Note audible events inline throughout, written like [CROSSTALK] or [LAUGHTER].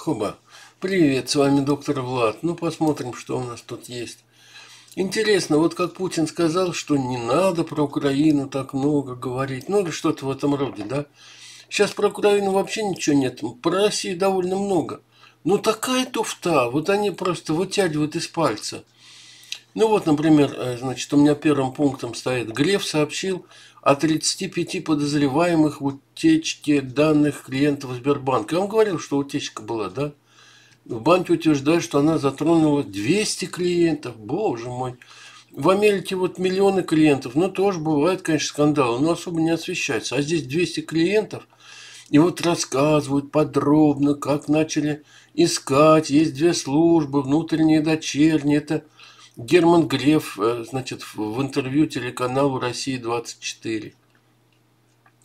Хоба. Привет, с вами доктор Влад. Ну, посмотрим, что у нас тут есть. Интересно, вот как Путин сказал, что не надо про Украину так много говорить, ну или что-то в этом роде, да? Сейчас про Украину вообще ничего нет, про Россию довольно много. Ну такая туфта, вот они просто вытягивают из пальца. Ну вот, например, э, значит, у меня первым пунктом стоит, Греф сообщил о 35 подозреваемых в утечке данных клиентов Сбербанка. Я вам говорил, что утечка была, да? В банке утверждают, что она затронула 200 клиентов. Боже мой. В Америке вот миллионы клиентов. Ну, тоже бывают, конечно, скандалы, но особо не освещаются. А здесь 200 клиентов. И вот рассказывают подробно, как начали искать. Есть две службы, внутренние и дочерние. Это Герман Греф, э, значит, в интервью телеканалу «Россия-24».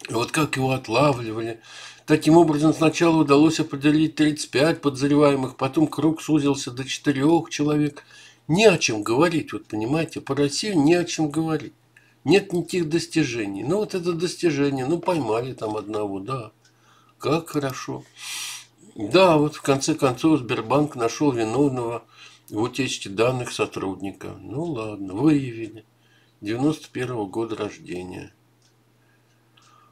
Вот как его отлавливали. Таким образом, сначала удалось определить 35 подозреваемых, потом круг сузился до 4 человек. Не о чем говорить, вот понимаете, по России не о чем говорить. Нет никаких достижений. Ну, вот это достижение, ну, поймали там одного, да. Как хорошо. Да, вот в конце концов Сбербанк нашел виновного в утечке данных сотрудника. Ну, ладно, выявили. 91 -го года рождения.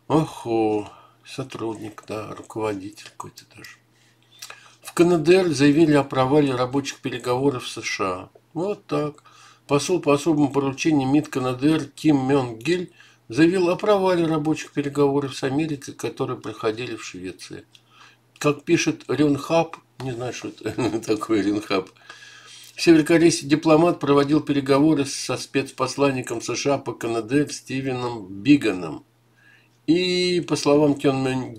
Охо. Сотрудник, да, руководитель какой-то даже. В КНДР заявили о провале рабочих переговоров в США. Вот так. Посол по особому поручению МИД КНДР Ким Мён Гиль заявил о провале рабочих переговоров с Америкой, которые проходили в Швеции. Как пишет Ренхаб, не знаю, что это [LAUGHS] такое Ренхаб, северокорейский дипломат проводил переговоры со спецпосланником США по КНДР Стивеном Биганом. И, по словам Тёнмён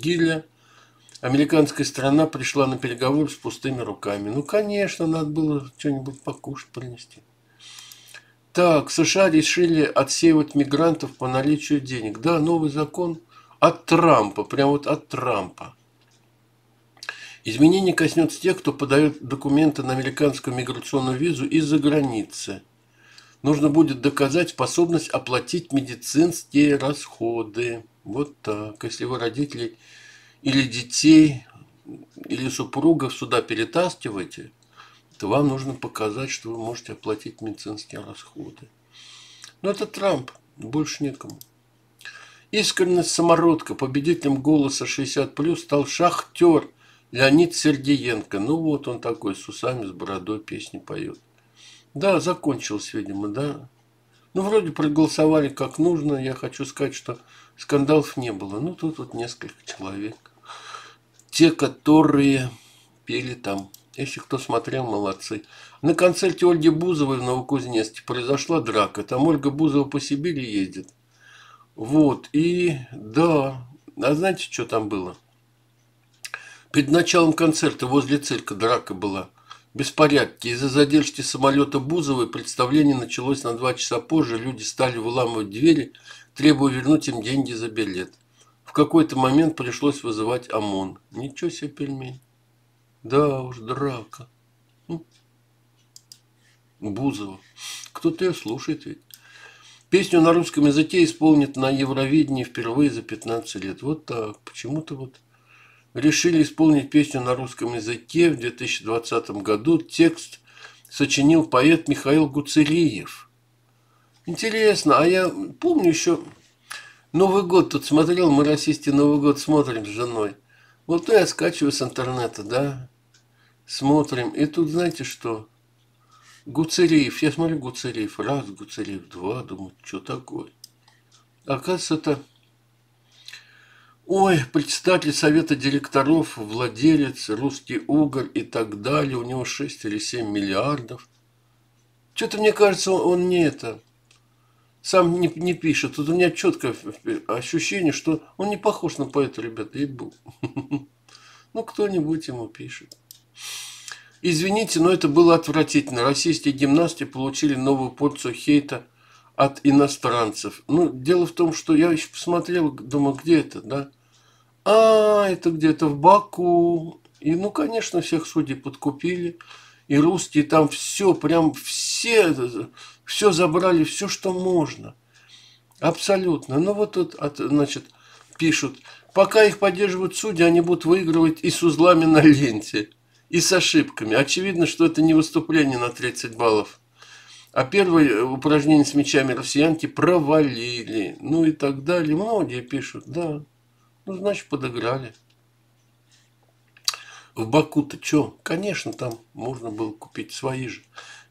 американская страна пришла на переговоры с пустыми руками. Ну, конечно, надо было что-нибудь покушать принести. Так, США решили отсеивать мигрантов по наличию денег. Да, новый закон от Трампа, прям вот от Трампа. Изменение коснется тех, кто подает документы на американскую миграционную визу из-за границы. Нужно будет доказать способность оплатить медицинские расходы. Вот так. Если вы родителей или детей, или супругов сюда перетаскиваете, то вам нужно показать, что вы можете оплатить медицинские расходы. Но это Трамп, больше некому. Искренность самородка, победителем голоса 60+, стал шахтер Леонид Сергеенко. Ну вот он такой, с усами, с бородой песни поет. Да, закончилось, видимо, да. Ну, вроде проголосовали как нужно. Я хочу сказать, что скандалов не было. Ну, тут вот несколько человек. Те, которые пели там. Если кто смотрел, молодцы. На концерте Ольги Бузовой в Новокузнецке произошла драка. Там Ольга Бузова по Сибири ездит. Вот. И да. А знаете, что там было? Перед началом концерта возле цирка драка была беспорядки. Из-за задержки самолета Бузовой представление началось на два часа позже. Люди стали выламывать двери, требуя вернуть им деньги за билет. В какой-то момент пришлось вызывать ОМОН. Ничего себе пельмень. Да уж, драка. Бузова. Кто-то ее слушает ведь. Песню на русском языке исполнит на Евровидении впервые за 15 лет. Вот так. Почему-то вот решили исполнить песню на русском языке в 2020 году. Текст сочинил поэт Михаил Гуцериев. Интересно, а я помню еще Новый год тут смотрел, мы расисты Новый год смотрим с женой. Вот я скачиваю с интернета, да, смотрим. И тут знаете что? Гуцериев, я смотрю Гуцериев, раз Гуцериев, два, думаю, что такое? Оказывается, это Ой, председатель совета директоров, владелец, русский уголь и так далее. У него 6 или 7 миллиардов. Что-то мне кажется, он не это. Сам не, не пишет. Тут у меня четкое ощущение, что он не похож на поэта, ребята, и был. [LAUGHS] Ну, кто-нибудь ему пишет. Извините, но это было отвратительно. Российские гимнасты получили новую порцию хейта от иностранцев. Ну, дело в том, что я еще посмотрел, думаю, где это, да? А, это где-то в Баку. И, ну, конечно, всех судей подкупили. И русские там все, прям все, все забрали, все, что можно. Абсолютно. Ну, вот тут, значит, пишут, пока их поддерживают судьи, они будут выигрывать и с узлами на ленте. и с ошибками. Очевидно, что это не выступление на 30 баллов. А первое упражнение с мячами россиянки провалили. Ну и так далее. Многие пишут, да. Ну, значит, подыграли. В Баку-то что? Конечно, там можно было купить свои же.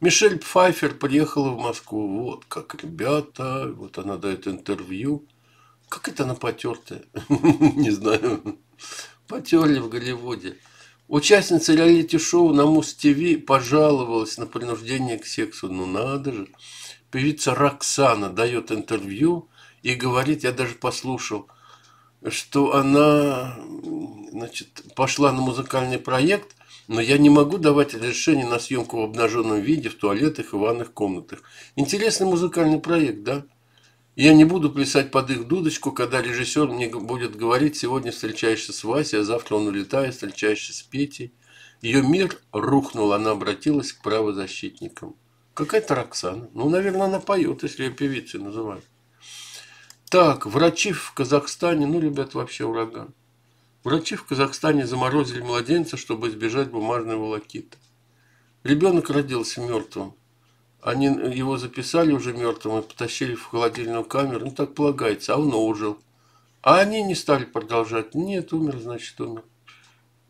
Мишель Пфайфер приехала в Москву. Вот как ребята, вот она дает интервью. Как это она потертая? [LAUGHS] Не знаю. Потерли в Голливуде. Участница реалити-шоу на Муз-ТВ пожаловалась на принуждение к сексу. Ну надо же. Певица Роксана дает интервью и говорит, я даже послушал, что она значит, пошла на музыкальный проект, но я не могу давать разрешение на съемку в обнаженном виде в туалетах и ванных комнатах. Интересный музыкальный проект, да? Я не буду плясать под их дудочку, когда режиссер мне будет говорить, сегодня встречаешься с Васей, а завтра он улетает, встречаешься с Петей. Ее мир рухнул, она обратилась к правозащитникам. Какая-то Роксана. Ну, наверное, она поет, если ее певицей называют. Так, врачи в Казахстане, ну, ребят, вообще ураган. Врачи в Казахстане заморозили младенца, чтобы избежать бумажной волокиты. Ребенок родился мертвым. Они его записали уже мертвым и потащили в холодильную камеру. Ну, так полагается, а он ожил. А они не стали продолжать. Нет, умер, значит, умер.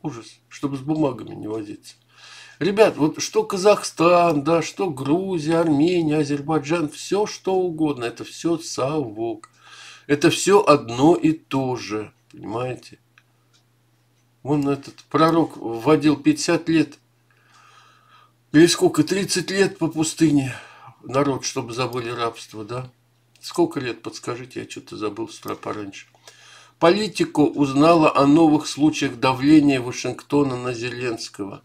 Ужас, чтобы с бумагами не возиться. Ребят, вот что Казахстан, да, что Грузия, Армения, Азербайджан, все что угодно, это все совок. Это все одно и то же, понимаете? Вон этот пророк вводил 50 лет, или сколько, 30 лет по пустыне народ, чтобы забыли рабство, да? Сколько лет, подскажите, я что-то забыл с утра пораньше. Политику узнала о новых случаях давления Вашингтона на Зеленского.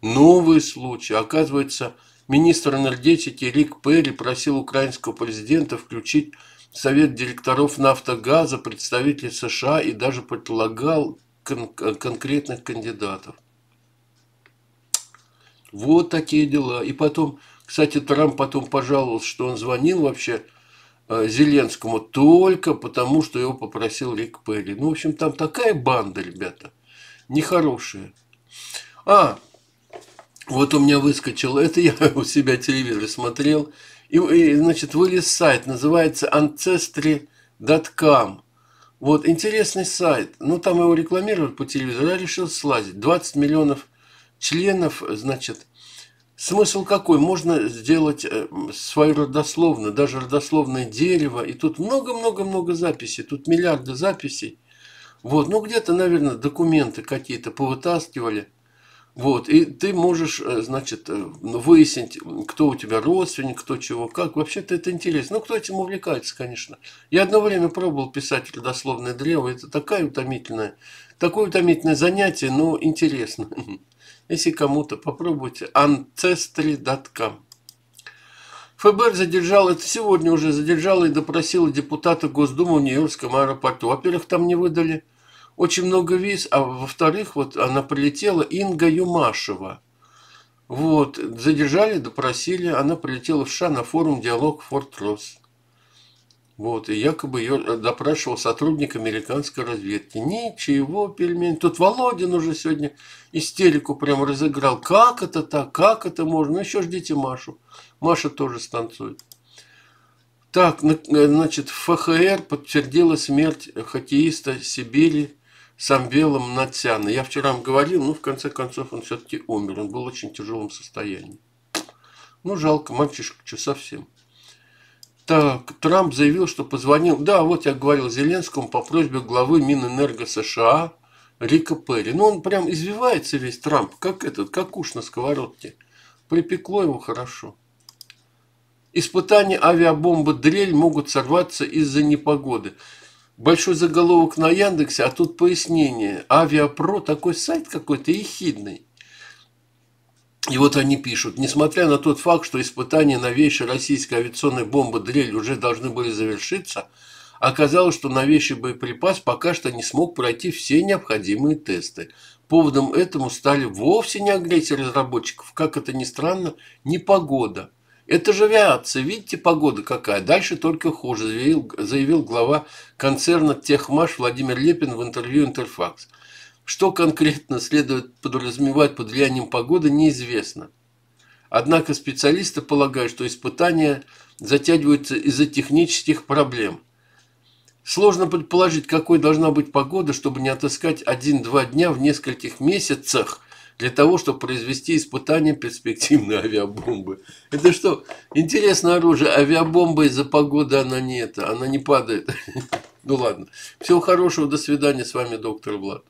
Новые случаи. Оказывается, министр энергетики Рик Перри просил украинского президента включить совет директоров «Нафтогаза», представителей США и даже предлагал кон- конкретных кандидатов. Вот такие дела. И потом, кстати, Трамп потом пожаловался, что он звонил вообще э, Зеленскому только потому, что его попросил Рик Перри. Ну, в общем, там такая банда, ребята, нехорошая. А, вот у меня выскочил, [LAUGHS] это я у себя телевизор смотрел, и, и значит, вылез сайт, называется ancestry.com. Вот, интересный сайт. Ну, там его рекламировали по телевизору, я решил слазить. 20 миллионов членов, значит, смысл какой? Можно сделать э, свою родословную, даже родословное дерево. И тут много-много-много записей. Тут миллиарды записей. Вот, ну, где-то, наверное, документы какие-то повытаскивали – вот, и ты можешь, э, значит, э, выяснить, кто у тебя родственник, кто чего, как. Вообще-то это интересно. Ну, кто этим увлекается, конечно. Я одно время пробовал писать родословное древо. Это такая утомительная, такое утомительное занятие, но интересно. [LAUGHS] Если кому-то, попробуйте. ancestry.com ФБР задержал, это сегодня уже задержал и допросил депутата Госдумы в Нью-Йоркском аэропорту. Во-первых, там не выдали очень много виз, а во-вторых, вот она прилетела, Инга Юмашева. Вот, задержали, допросили, она прилетела в США на форум «Диалог Форт Росс». Вот, и якобы ее допрашивал сотрудник американской разведки. Ничего, пельмень. Тут Володин уже сегодня истерику прям разыграл. Как это так? Как это можно? Ну, еще ждите Машу. Маша тоже станцует. Так, значит, ФХР подтвердила смерть хоккеиста Сибири Самвелом Натяна. Я вчера вам говорил, ну, в конце концов, он все-таки умер. Он был в очень тяжелом состоянии. Ну, жалко, мальчишка, что совсем. Так, Трамп заявил, что позвонил, да, вот я говорил Зеленскому по просьбе главы Минэнерго США Рика Перри. Ну, он прям извивается весь Трамп, как этот, как уж на сковородке. Припекло его хорошо. Испытания авиабомбы «Дрель» могут сорваться из-за непогоды большой заголовок на Яндексе, а тут пояснение. Авиапро такой сайт какой-то ехидный. И вот они пишут, несмотря на тот факт, что испытания новейшей российской авиационной бомбы «Дрель» уже должны были завершиться, оказалось, что новейший боеприпас пока что не смог пройти все необходимые тесты. Поводом этому стали вовсе не агрессия разработчиков, как это ни странно, не погода – это же авиация, видите, погода какая. Дальше только хуже, заявил, заявил глава концерна «Техмаш» Владимир Лепин в интервью «Интерфакс». Что конкретно следует подразумевать под влиянием погоды, неизвестно. Однако специалисты полагают, что испытания затягиваются из-за технических проблем. Сложно предположить, какой должна быть погода, чтобы не отыскать один-два дня в нескольких месяцах для того, чтобы произвести испытание перспективной [LAUGHS] авиабомбы. Это что, интересное оружие, авиабомба из-за погоды она не это, она не падает. [LAUGHS] Ну ладно. Всего хорошего, до свидания, с вами доктор Влад.